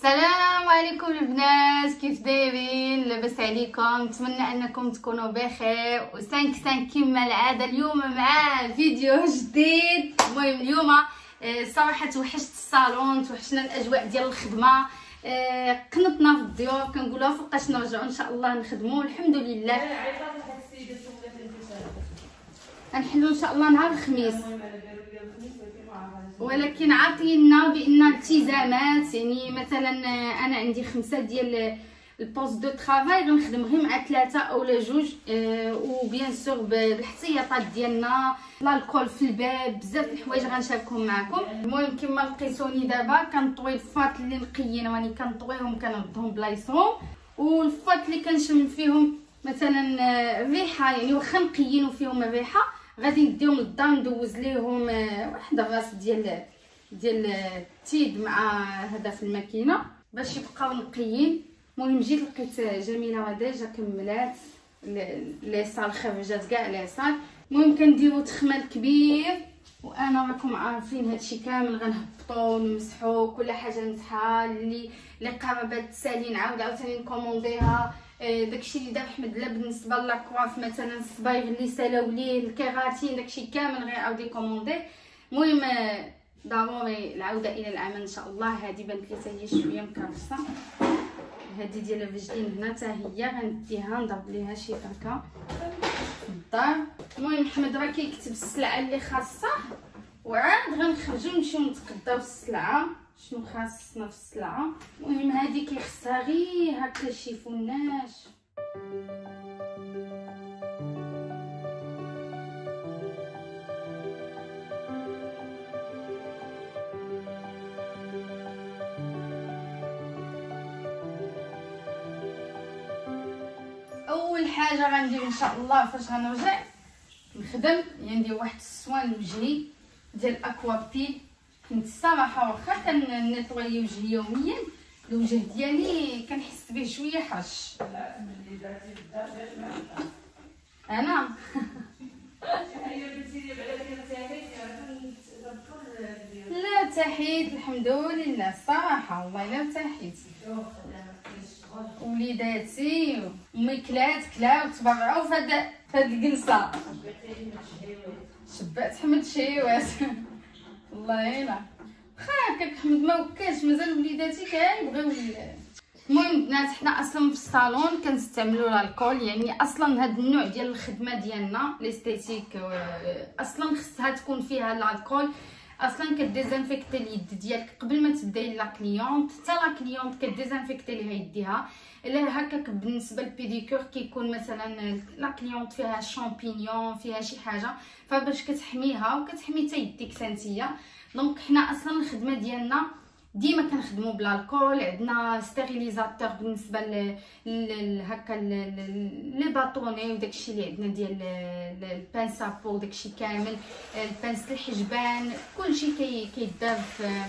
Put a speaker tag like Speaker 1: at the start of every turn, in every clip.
Speaker 1: السلام عليكم البنات كيف دايرين؟ لاباس عليكم. نتمنى أنكم تكونوا بخير. و 5 5 كما العادة اليوم مع فيديو جديد. المهم اليوم آه، صراحة توحشت الصالون توحشنا الأجواء ديال الخدمة. آه، قنطنا في الضيوف كنقولوا فوقاش نرجعوا إن شاء الله نخدموا. الحمد لله. غنحلوا إن شاء الله نهار الخميس. ولكن عاطينا بأن التزامات يعني مثلا أنا عندي خمسة ديال ال postes de travail غنخدم غير مع ثلاثة اولا جوج أه و bien sûr بالاحتياطات ديالنا l'alcool في الباب بزاف الحوايج غنشاركهم معكم. المهم كما لقيتوني دابا كنطوي الفاط اللي نقيين راني كنطويهم كنردهم بلايصهم. والفاط اللي كنشم فيهم مثلا الريحه يعني واخا نقينوا فيهم الريحه غادي نديهم للدار ندوز ليهم آه، واحد الراس ديال ديال التيد مع هذا في الماكينة باش يبقاو نقيين. المهم جيت لقيت جميلة ديجا كملات لي صال خرجات كاع لي صال المهم كنديرو تخمال كبير وأنا راكم عارفين هادشي كامل غنهبطو نمسحو كل حاجة نمسحها اللي اللي قربت تسالي نعاود عاوتاني نكومونديها. آه، داكشي اللي دار احمد لا بالنسبة لاكواف مثلا الصبايغ اللي سالاو ليه الكيراتين داكشي كامل غيعاود يكوموندي المهم ضروري العوده إلى العمل ان شاء الله هذه بانت لي هي شوية مكرفسه هذه ديال الفجلين هنا حتى هي غنديها نضرب ليها شي فركه الدار المهم احمد راه كيكتب السلعه اللي خاصه وعاد غنخرجوا نمشيو نتقداو السلعه شنو خاصنا في السلعه المهم هذه كيخصها غير هكا شي فناش. أول حاجة غندير إن شاء الله فاش غنرجع نخدم يعني واحد السوان وجهي ديال اكوابتيل كنت الصراحه واخا كنيطوي وجهي يوميا الوجه ديالي كنحس به شوية حرش أنا؟ لا تحيت الحمد لله الصراحة والله لا تحيت وليداتي امي كلات كلاو تبرعوا في هاد الجلسة. شبعت حمد شيوات. الله يلا خاك حمد ما وكاش مازال وليداتي كيبغيو المهم البنات حنا أصلا في الصالون كنستعملوا الكول يعني أصلا هاد النوع ديال الخدمة ديالنا ليستيتيك أصلا خصها تكون فيها الكول أصلا كديزانفيكتي اليد ديالك. قبل ما تبداي لا كليونط حتى لا كليونط كديزانفيكتي ليها يديها إلا هكاك بالنسبة لل pédicure كيكون مثلا la cliente فيها شامبينيون فيها شي حاجة. فباش كتحميها وكتحمي حتى يديك santé donc حنا أصلا الخدمة ديالنا ديما كنخدموا بال alcool عندنا stérilisateur بالنسبة ل هكا les bâtonnets وداكشي اللي عندنا ديال ال pinceaux داكشي كامل ال pince الحجبان كلشي كيدار في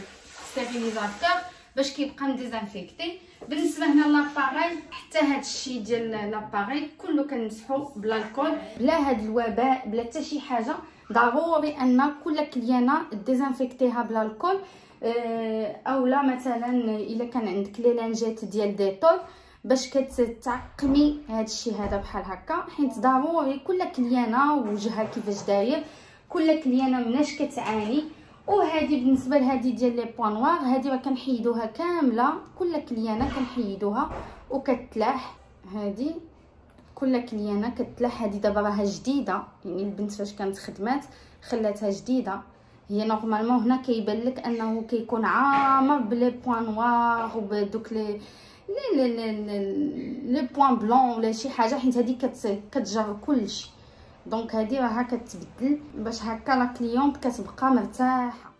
Speaker 1: stérilisateur باش كيبقى نـ désinfecter. بالنسبة هنا l'appareil حتى هاد الشيء ديال l'appareil كله كنمسحو بال alcool. بلا هاد الوباء بلا حتى شي حاجة ضروري أن كل cliente désinfecter يها بال alcool. اولا مثلا الا كان عندك les lingettes ديال Dettol باش كتعقمي هاد الشيء هذا بحال هكا. حيت ضروري كل cliente وجهها كيفاش داير كل cliente مناش كتعاني. وهذه بالنسبة لهذه ديال les points noirs هذه كنحيدوها كاملة. كل cliente كنحيدوها وكتلاح هذه كل cliente كتلاح هذه دابا راها جديدة. يعني البنت فاش كانت خدمات خلاتها جديدة. هي normalement هنا كيبان لك انه كيكون عامر ب les points noirs وبدوك les les les les points blancs ولا شي حاجة حيت هذه كتجر كلشي donc هذه راها كتبدل باش هكا la cliente كتبقى مرتاحة.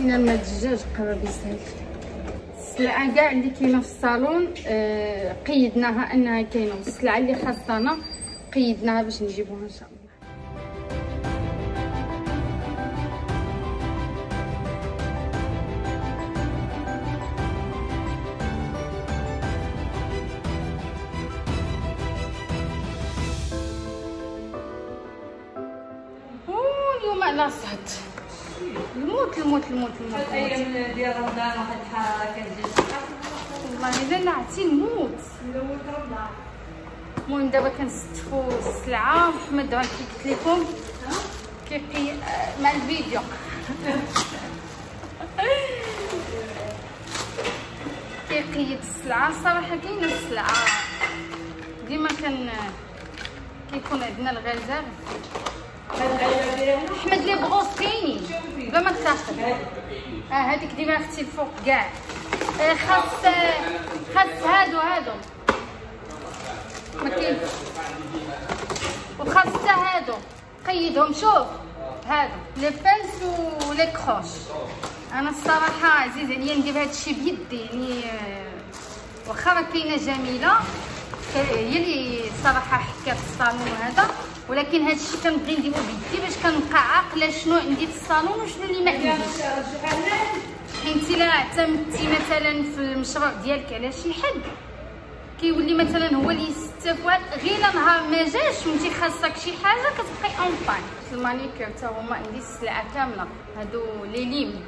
Speaker 1: نسينا الماء الدجاج قرب يسهل السلعة كاع اللي كاينة في الصالون آه قيدناها أنها كاينة والسلعة اللي خاصنا قيدناها باش نجيبوها إن شاء الله. اليوم صهد الموت الموت الموت الموت.
Speaker 2: الأيام ديال رمضان واحد الحراره كتجي.
Speaker 1: والله الا نعتي نموت المهم دابا كنستفو السلعة. محمد دابا قلت لكم مع الفيديو. كيقيد السلعة. الصراحه كاينة السلعة. ديما كان كيكون عندنا الغزال. أحمد لي بغوص كاينين. بلا ما تاخذ آه هذيك ديما أختي الفوق كاع. آه، خاص خاص هادو هادو. ما كاين وخاص هادو. قيدهم شوف. هادو. لي بانس و لي كروش. أنا الصراحة عزيز عليا ندير هادشي بيدي. يعني واخا راه كاينة جميلة هي اللي صراحة حكات الصالون هذا. ولكن هذا الشيء كنبغي نديرو بيدي باش كنبقى عاقله شنو عندي في الصالون وشنو اللي ما عنديش. حيت الا اعتمدتي مثلا في المشروع ديالك على شي حد كيولي مثلا هو اللي يستفاد غير نهار ما جاش وانت خاصك شي حاجة كتبقاي en panne ال manucure حتى هما عندي السلعه كاملة هادو les limes.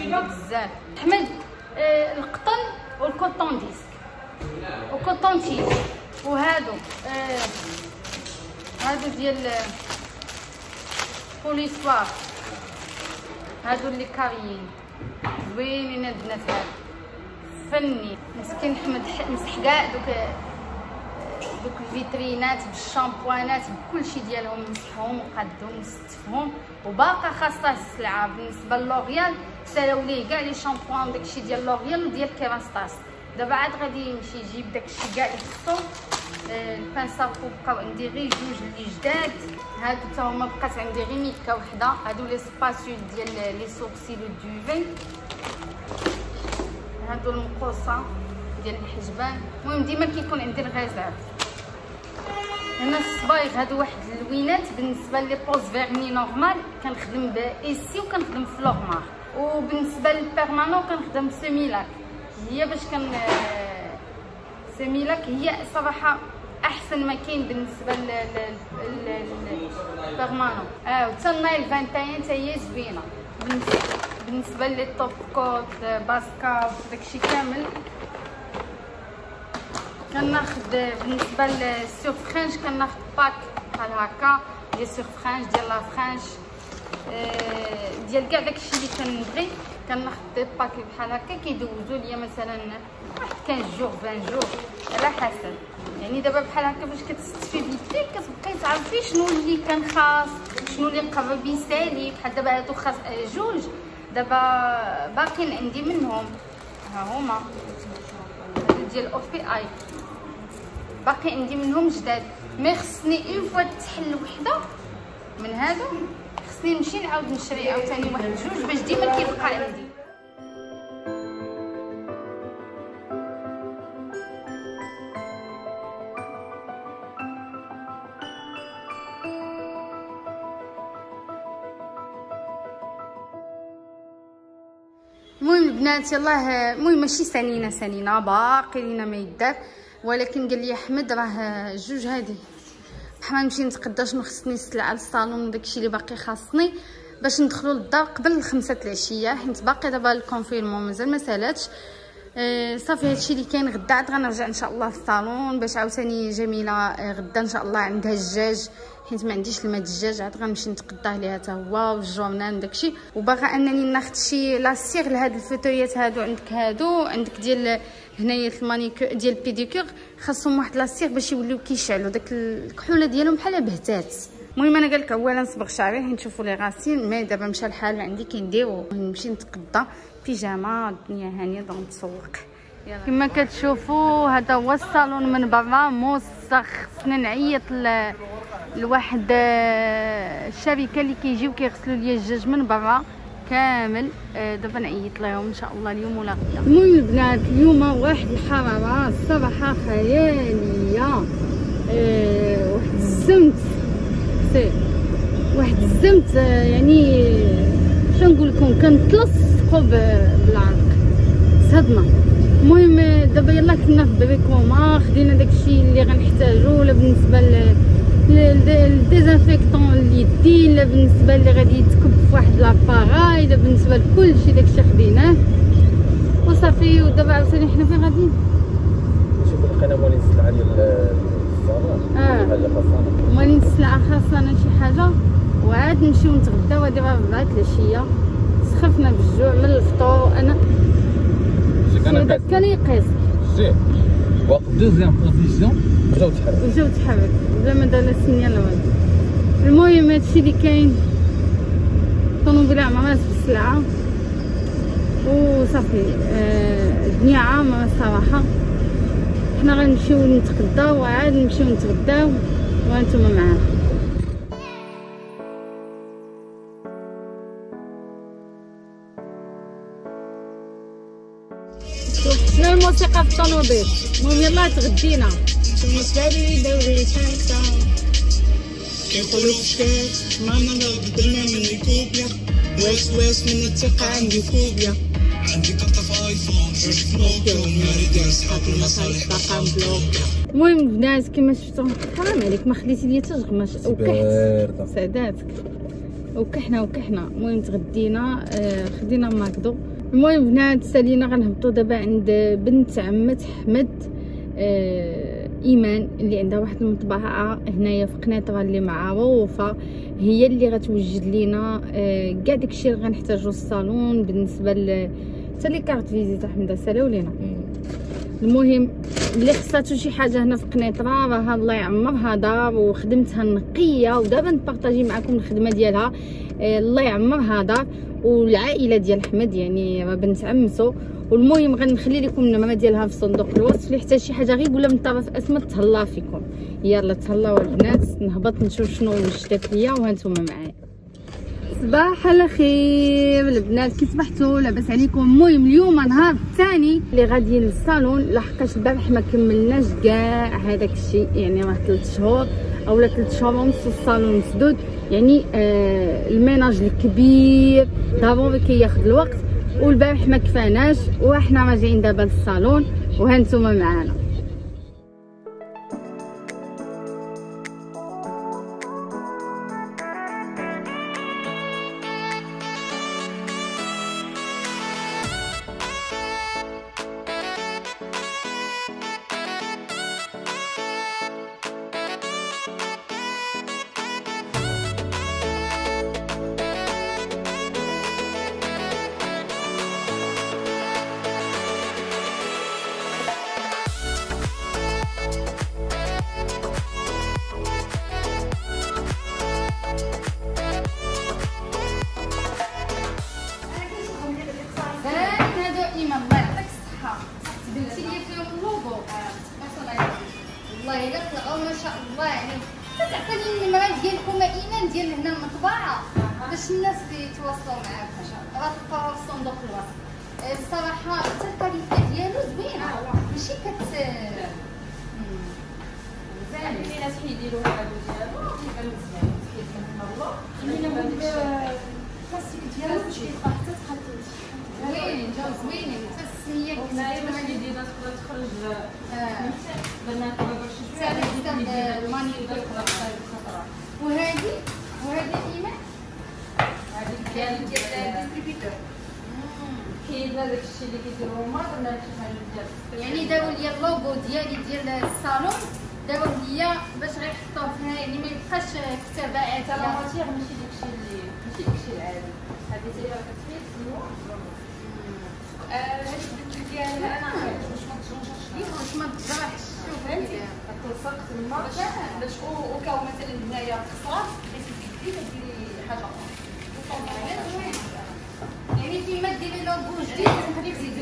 Speaker 1: بزاف. أحمد آه القطن والكوطون ديسك. وكوطون تيز وهادو آه هادو ديال بوليسوار هادو اللي كاريين زوينين هاد الناس هادو فني. مسكين حمد مسح كاع دوك دوك الفيترينات بالشامبوانات بكلشي ديالهم مسحهم وقادهم وستفهم. وباقا خاصة السلعة. بالنسبة للوريال سالاو ليه كاع لي شامبوان داكشي ديال لوريال وديال كيراستاس. دابا عاد غادي يمشي يجيب داكشي كاع اللي خصو البانسابو بقاو عندي غير جوج اللي جداد هادو حتى هما بقات عندي غير ميكا وحدة. هادو لي سباسيو ديال لي سورسيل دوفي هادو المقوصة ديال الحجبان. المهم ديما كيكون عندي الغازات هنا الصبايغ هادو واحد اللوينات. بالنسبة لي pose vernis normal كنخدم ب Essie وكنخدم Flormar وبالنسبة لل permanent كنخدم Semilac. هي باش كن Semilac هي صراحة أحسن ما كاين بالنسبة لل permanent آه وتا ال Nail 21 حتى هي زوينة. بالنسبة لي top coat base coat داكشي كامل. كناخد بالنسبة للسيغ فرانش كناخد باك بحال هكا. ديال سيغ فرانش ديال لا فرانش. ديال كاع داكشي اللي كنبغي. كناخد دي باكي بحال هكا. كيدوزو ليا مثلا واحد 15 جوغ 20 جوغ على حسب. يعني دابا بحال هكا باش كتستفي بيديك كتبقاي تعرفي شنو اللي كان خاص شنو اللي قرب يسالي بحال دابا هادو خاص جوج. دابا باقيين عندي منهم. ها هما. ديال اوفي آي. باقي عندي منهم جداد. mais خصني une fois تحل وحده من هادو خصني نمشي نعاود نشري عاوتاني واحد جوج باش ديما كيبقى عندي. البنات يلاه المهم ماشي سنينة سنينة باقي لينا ما يدار. ولكن قال لي احمد راه جوج هادي. بحال نمشي نتقدا شنو خصني السلعه للصالون وداكشي اللي باقي خاصني. باش ندخلوا للدار قبل الخمسة العشيه حيت باقي دابا ال confinement مازال ما سالاتش. صافي هادشي اللي كاين غدا عاد غنرجع إن شاء الله للصالون باش عاوتاني جميلة آه غدا إن شاء الله عندها الزجاج حيت ما عنديش الماء الزجاج عاد غنمشي نتقداه ليها حتى هو وال journal وداكشي وباغا أنني ناخذ شي la cire لهاد الفوتويات هادو عندك هادو عندك ديال هنايا ال manucure ديال ال pédicure خاصهم واحد la cire باش يوليو كيشعلوا داك الكحولة ديالهم بحال بهتات. المهم أنا قالك اولا نصبغ شعري نشوفوا les racines mais دابا مشى الحال عندي كنديرو نمشي نتقدا بيجاما الدنيا هانية donc نتسوق. كما كتشوفوا هذا هو الصالون من برا موسخ خصنا نعيط لواحد الشركة اللي كيجيو كيغسلوا لي الزجاج من برا كامل. آه، دابا نعيط لهم إن شاء الله اليوم ولا غدا. المهم البنات اليوم واحد الحرارة الصباحة خيالية. آه، واحد الزمت. واحد الزمت آه، يعني نقول لكم كنتلصقوا بالعرق صدمة. المهم دابا يلا كنا في بريكوما خدينا داكشي اللي غنحتاجو ولا بالنسبة لل désinfectant اليدين لا بالنسبة اللي غادي يتكب في واحد l'appareil لا بالنسبة لكلشي داكشي خديناه. وصافي ودابا عاوتاني حنا فين غاديين؟
Speaker 3: شوف لقينا موالين السلعه ديال الصالون آه.
Speaker 1: موالين السلعه خاصنا شي حاجة. وعاد نمشيو نتغداو دابا بعد العشيه سخفنا بالجوع من الفطور. أنا
Speaker 3: كان
Speaker 1: يقيس
Speaker 3: سي وقت deuxième position جاو تحرك.
Speaker 1: وجاو تحرك. بلا ما دار لا signal لا والو. المهم هادشي اللي كاين الطوموبيله عمرها في السلعه وصافي آه، الدنيا عامره الصراحه حنا غنمشيو نتغداو وعاد نمشيو نتغداو. وأنتم معانا الطوموبيل المهم يلا تغدينا.
Speaker 4: بالنسبة لي دوري خمسة كيقولوا في شكاك ما نضرب درنا من الكوبيا واش واش من الثقة عندي فوبيا عندي كارطة في آيفون. جوج وناري ديال صحاب المصالح. باقا مبلوكيا
Speaker 1: المهم البنات كما شفتوا حرام عليك ما خليتي لي حتى غماش. وكحت. سعداتك. وكحنا وكحنا المهم تغدينا. آه خدينا ماكدو. المهم بنات سالينا غنهبطوا دابا عند بنت عمت احمد آه إيمان اللي عندها واحد المطبعة. هنايا في قنيطرة اللي معروفه هي اللي غتوجد لينا آه كاع داكشي اللي غنحتاجو الصالون. بالنسبة ل حتى les cartes visite أحمد سالاو لينا. المهم اللي خصاتو شي حاجة هنا في قنيطرة راه الله يعمرها دار وخدمتها نقية ودابا نبارطاجي معكم الخدمة ديالها. آه الله يعمرها دار والعائلة ديال احمد يعني راه بنت عمتو والمهم غنخلي لكم النمرة ديالها في صندوق الوصف. اللي حتى شي حاجة غير يقولها من طرف اسماء تهلا فيكم. يلا تهلاو البنات نهبط نشوف شنو وجدت ليا وهانتوما معايا. صباح الخير. البنات كي صبحتوا؟ لاباس عليكم. المهم اليوم نهار الثاني اللي غاديين للصالون. لحقاش البارح ما كملناش كاع هذاك الشيء. يعني راه 3 شهور اولا 3 شهور ونص الصالون مسدود. يعني آه الميناج الكبير ضروري كياخذ الوقت. والبارح ما كفاناش وحنا راجعين دابا للصالون. وهانتوما معانا. والله الا طلعوا ما شاء الله يعني تعطيني النمرة ديالكم ايمان ديال هنا المطبعة باش الناس يتواصلوا معاكم غتلقاوها في صندوق الوصف آه، الصراحة حتى ال qualité ديالو زوينة ماشي كت. زين
Speaker 2: اللي ناس كيديروا هادو ديالو كيبان مزيان كيبان الله البلاستيك ديالو باش كيبقى حتى تخلط
Speaker 1: زوين جاو زوينين حتى السمية
Speaker 2: هنايا باش الجديده تقدر تخرج اللي
Speaker 1: يعني داو لي اللوغو ديالي ديال الصالون داو لي باش غيحطوه هنا يعني ما يبقاش
Speaker 2: لا ماتيغ ماشي داكشي اللي ماشي داكشي العادي هذه دايره كتفيد ديالها أنا باش ما
Speaker 1: تجرحش شوف
Speaker 2: فهمتي كتلصق تما باش باش أو كاو مثلا هنايا خصات كتديري ديري حاجة أخرى
Speaker 1: يعني فيما ديري لوغو جديد تقدري تزيدي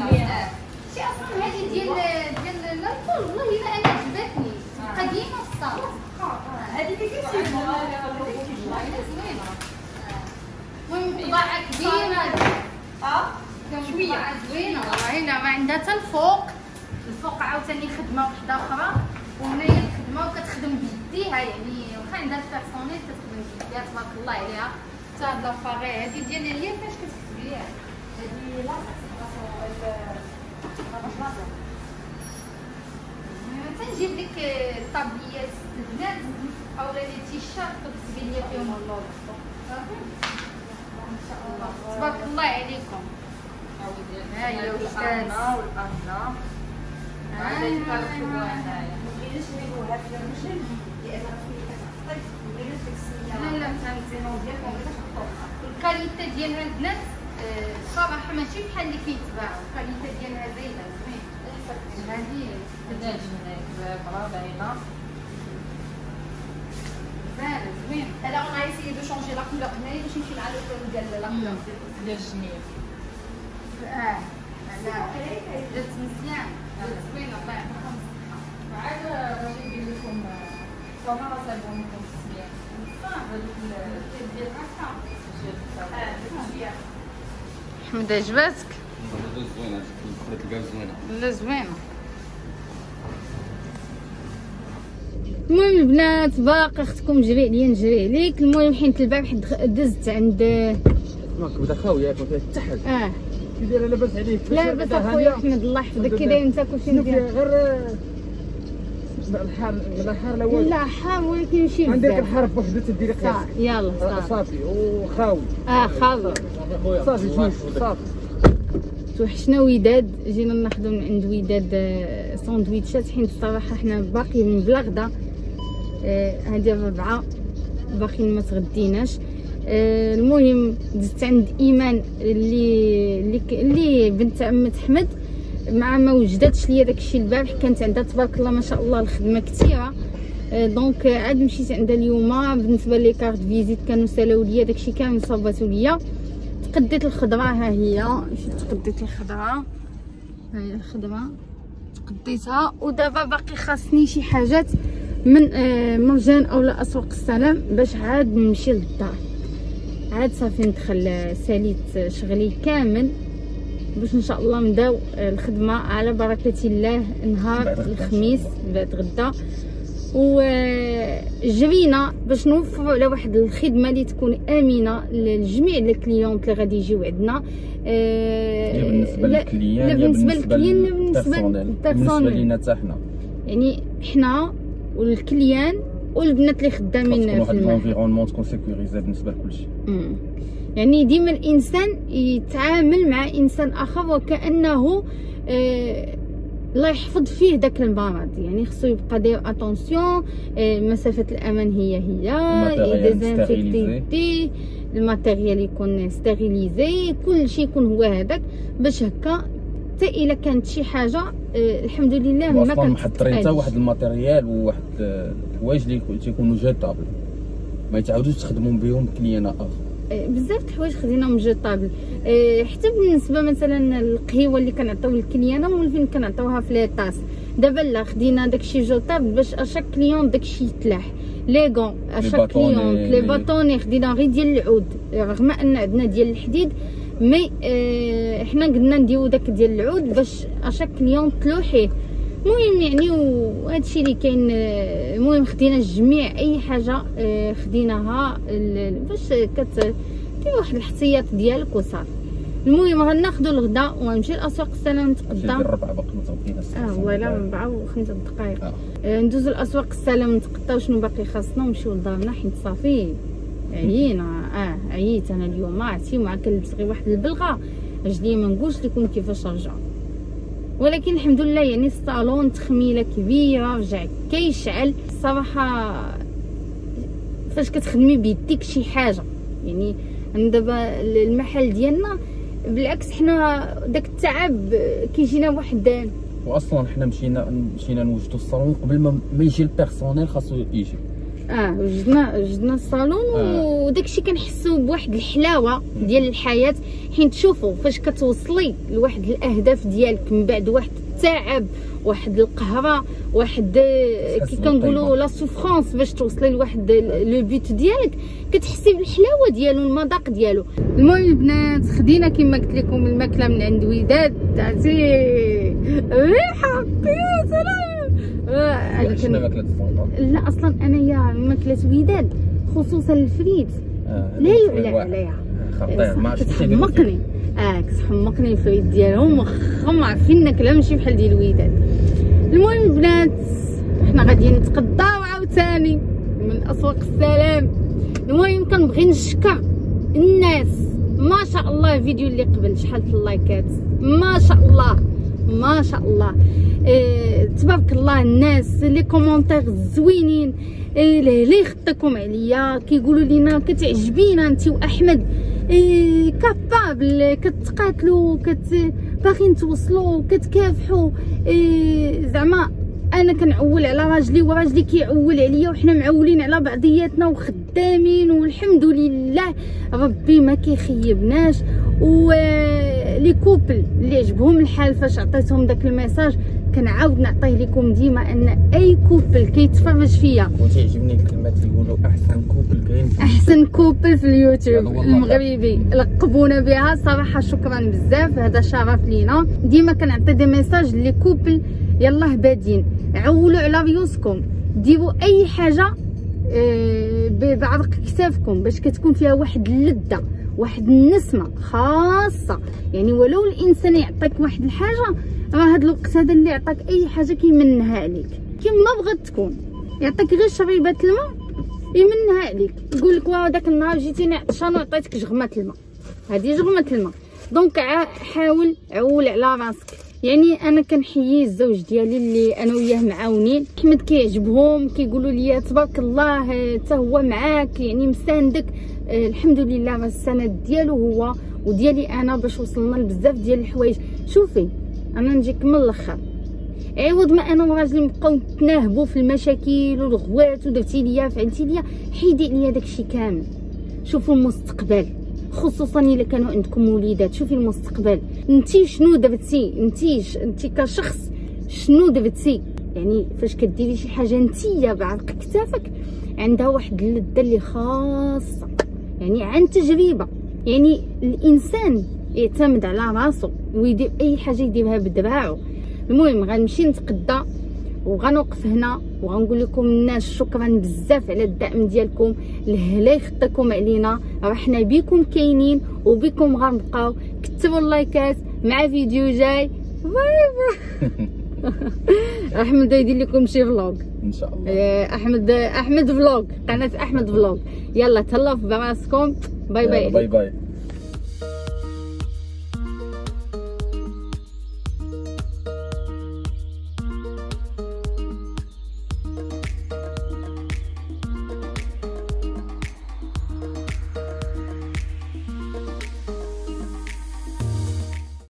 Speaker 1: شي أصلا هذه ديال ديال لا والله الا أنا عجبتني قديمه الصالون
Speaker 2: هذيك كتسيب
Speaker 1: المهم طباعة كبيرة
Speaker 2: شوية
Speaker 1: آه، زوينة. لا ما عندها حتى الفوق. الفوق عاوتاني خدمة وحدة أخرى. وهنايا الخدمة وكتخدم بيديها يعني واخا عندها ال personnel كتخدم بيديها تبارك الله عليها. حتى هاد لافاغي هادي ديال هي فاش كتكتب ليها؟
Speaker 2: هذه لاصق
Speaker 1: تنجيب لك الطابليات البنات اولا لي تيشيرت تكتبي لي فيهم اللوغو تبارك الله عليكم. ها هي وستاذ الكاليتي ديالها البنات آه، صراحة ماشي بحال اللي كيتباعوا الكاليتي ديالها زايده زوين هذه
Speaker 2: كداج هناك
Speaker 1: زين زوين
Speaker 2: Alors on a essayé de changer la couleur هنايا باش نمشي مع اللون ديال la couleur الجنيب
Speaker 1: آه لا جات مزيان الله يعطيكم
Speaker 2: غادي ندير لكم لكم ديك
Speaker 1: حمد عجباتك
Speaker 3: زوينه
Speaker 1: لا زوينة. المهم البنات باقي أختكم جري عليا نجري عليك المهم حيت الباب حد دزت عند
Speaker 3: ماك بدأ خاويه ما فيها حتى حاجة.
Speaker 1: آه.
Speaker 3: كي دايره لاباس عليك
Speaker 1: لا بس أخويا أحمد الله يحفظك كي داير انت كلشي مزيان.
Speaker 3: غير الحار الحار الأول
Speaker 1: لا حار ولكن ماشي
Speaker 3: عندك
Speaker 1: بزاف
Speaker 3: الحار بوحدو تديري قياس.
Speaker 1: صافي يلا صافي.
Speaker 3: صافي وخاوي.
Speaker 1: آه خاوي.
Speaker 3: صافي جوج صافي.
Speaker 1: توحشنا وداد؟ جينا ناخذو من عند وداد آه، ساندويتشات حيت الصراحة حنا باقيين بلا غدا آه، هادي الربعة باقيين ما تغديناش. آه، المهم دزت عند إيمان اللي اللي اللي بنت عمة أحمد مع ما وجدتش ليا داكشي البارح كانت عندها تبارك الله ما شاء الله الخدمة كثيرة. آه، دونك آه، عاد مشيت عندها اليوم. بالنسبة لي كارت فيزيت كانوا سالاو ليا داكشي كامل صوباتو ليا. تقديت الخضرة ها هي. مشيت تقديت الخضرة؟ ها هي الخضرة. تقديتها. ودابا باقي خاصني شي حاجات من آه، مرجان اولا أسواق السلام باش عاد نمشي للدار. عاد صافي ندخل آه، ساليت آه، شغلي كامل باش إن شاء الله نبداو آه، الخدمة على بركة الله نهار الخميس بعد غدا. وجرينا باش نوفروا على واحد الخدمة اللي تكون آمنة لجميع الكليونت اللي غادي يجيو عندنا. آه،
Speaker 3: يا بالنسبة
Speaker 1: لا-
Speaker 3: للكليان
Speaker 1: لا بالنسبة للكليان لا بالنسبة
Speaker 3: للبيرسونيل
Speaker 1: للبيرسونيل
Speaker 3: لينا حتى حنا.
Speaker 1: يعني حنا والكليان والبنات اللي خدامين
Speaker 3: تكون
Speaker 1: في
Speaker 3: واحد
Speaker 1: المحل
Speaker 3: الانفيرونمون تكون سيكوريزي بالنسبة لكلشي
Speaker 1: مم. يعني ديما الإنسان يتعامل مع إنسان آخر وكأنه آه، الله يحفظ فيه داك المرض يعني خصو يبقى داير اتونسيون مسافة الامان هي هي ديزانفيكتي الماتيريال يكون ستيريليزي كل شيء يكون هو هذاك. باش هكا حتى إلا كانت شي حاجة آه، الحمد لله ما
Speaker 3: أصلا محضرين حتى. واحد الماتيريال وواحد آه، الحوايج اللي يكون- تيكونوا جيتابل ما يتعاودوش تخدموا بهم كليان آخر.
Speaker 1: آه، بزاف د الحوايج خديناهم جيتابل آه، حتى بالنسبة مثلا القهيوة اللي كنعطيو للكليانة مولفين كنعطيوها في لي طاس؟ دابا لا خدينا داكشي جيتابل باش اشاك كليون داكشي يتلاح. لي غون اشاك كليون لي باتوني خدينا غير ديال العود. رغم أن عندنا ديال الحديد مي آه، حنا قلنا نديرو داك ديال العود باش اشاك كليون تلوحيه. المهم يعني وهادشي اللي كاين آه، المهم خدينا الجميع أي حاجة آه، خديناها باش كت دير واحد الاحتياط ديالك وصافي المهم غناخدو الغدا ونمشي
Speaker 3: لأسواق
Speaker 1: نتقدى
Speaker 3: ديال الربعه باقي
Speaker 1: آه ولا ربعة وخمسة دقائق.
Speaker 3: آه.
Speaker 1: آه، ندوزو الاسواق السلام نتقداو شنو باقي خاصنا؟ ونمشيو لدارنا حيت صافي. عيينا آه عييت أنا اليوم عرفتي مع كنلبس غير واحد البلغة. رجلي ما نقولش لكم كيفاش نرجع ولكن الحمد لله يعني الصالون تخميلة كبيرة رجع كيشعل. الصراحه فاش كتخدمي بيديك شي حاجة. يعني دابا المحل ديالنا بالعكس حنا داك التعب كيجينا واحد
Speaker 3: واصلا حنا مشينا مشينا نوجدوا الصالون قبل ما يجي البيرسونيل خاصو يجي.
Speaker 1: آه وجدنا وجدنا الصالون
Speaker 3: آه.
Speaker 1: وداكشي كنحسو بواحد الحلاوة ديال الحياة. حين تشوفوا فاش كتوصلي لواحد الأهداف ديالك من بعد واحد التعب واحد القهرة واحد آه، كي كنقولوا. لا سوفرونس باش توصلي لواحد لو بيت ديالك كتحسي بالحلاوة ديالو المذاق ديالو. المهم البنات خدينا كما قلت لكم الماكلة من عند وداد عرفتي ريحة يا سلام.
Speaker 3: شنو ماكله الفونطه
Speaker 1: لا أصلا أنايا ماكله وداد خصوصا الفريت.
Speaker 3: آه،
Speaker 1: لا يعلى. عليها
Speaker 3: خطير ما.
Speaker 1: كتحمقني آه كتحمقني الفريت ديالهم واخا عارفين ناكلها ماشي بحال ديال الوداد. المهم البنات حنا غاديين نتقداو عاوتاني من أسواق السلام. المهم كنبغي نشكر الناس. ما شاء الله الفيديو اللي قبل شحال في اللايكات. ما شاء الله. ما شاء الله. إيه تبارك الله الناس لي كومونتير زوينين. إيه ليه خطكم عليا. كيقولوا لينا كتعجبينا انت وأحمد. إيه كابابل كتقاتلوا كت باغيين توصلوا كتكافحوا إيه زعما أنا كنعول على راجلي وراجلي كيعول عليا وحنا معولين على بعضياتنا وخدامين والحمد لله. ربي ما كيخيبناش. و لي كوبل اللي عجبهم الحال فاش عطيتهم داك الميساج كنعاود نعطيه لكم ديما أن أي كوبل كيتفرج فيا.
Speaker 3: وتعجبني الكلمات اللي يقولوا أحسن كوبل كاين
Speaker 1: أحسن كوبل في اليوتيوب. المغربي لقبونا بها. صراحة شكرا بزاف. هذا شرف لينا. ديما كنعطي دي ميساج لي كوبل. يلاه بادين. عولوا على ريوسكم. ديروا أي حاجة آه، بعرق كتافكم باش كتكون فيها واحد اللذة. واحد النسمة خاصة. يعني ولو الإنسان يعطيك واحد الحاجة راه هاد الوقت هذا اللي عطاك أي حاجة كيمنها عليك. كيما بغات تكون. يعطيك غير شريبة الماء يمنها عليك. يقول لك واه داك النهار جيتيني عطشان وعطيتك جغمة الماء. هذه جغمة الماء. دونك حاول عول على راسك. يعني أنا كنحيي الزوج ديالي اللي أنا وياه معاونين احمد كيعجبهم كيقولوا لي تبارك الله حتى هو معاك يعني مساندك آه، الحمد لله راه السند ديالو هو وديالي أنا باش وصلنا لبزاف ديال الحوايج. شوفي أنا نجيك من الأخر. عوض ما أنا وراجلي نبقاو نتناهبوا في المشاكل والغوات ودرتي ليا فعلتي ليا حيدي عليا داكشي كامل. شوفوا المستقبل خصوصا إلا كانوا عندكم وليدات. شوفي المستقبل. انتي شنو درتي انتي ش- انتي كشخص شنو درتي يعني فاش كديري شي حاجة انتيا بعرق كتافك عندها واحد اللذة اللي خاصة يعني عن تجربة. يعني الإنسان يعتمد على راسو ويدير أي حاجة يديرها بدراعو. المهم غنمشي نتقدى وغنوقف هنا وغنقول لكم الناس شكرا بزاف على الدعم ديالكم الهلا يخطيكم علينا. راه حنا بيكم كاينين وبكم غنبقاو. كتبوا اللايكات مع فيديو جاي. باي باي أحمد يدير لكم شي فلوق.
Speaker 3: إن شاء الله.
Speaker 1: إيه، أحمد أحمد فلوق. قناة أحمد فلوق. يلا تهلاو في براسكم. باي باي.
Speaker 3: باي باي.